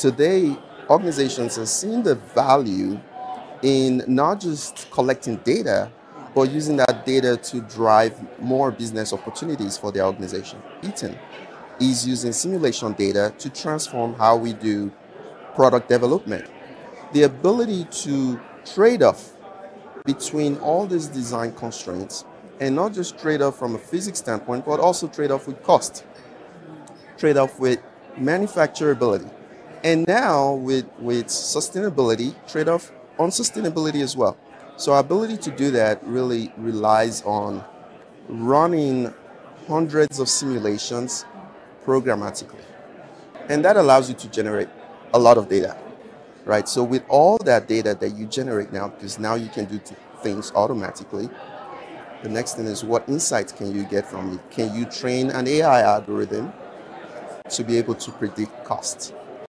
today organizations are seeing the value in not just collecting data, but using that data to drive more business opportunities for their organization. Eaton is using simulation data to transform how we do product development. The ability to trade off between all these design constraints and not just trade off from a physics standpoint, but also trade off with cost, trade off with manufacturability, and now with, with sustainability, trade off on sustainability as well. So our ability to do that really relies on running hundreds of simulations programmatically. And that allows you to generate a lot of data, right? So with all that data that you generate now, because now you can do things automatically, the next thing is what insights can you get from it? Can you train an AI algorithm to be able to predict costs?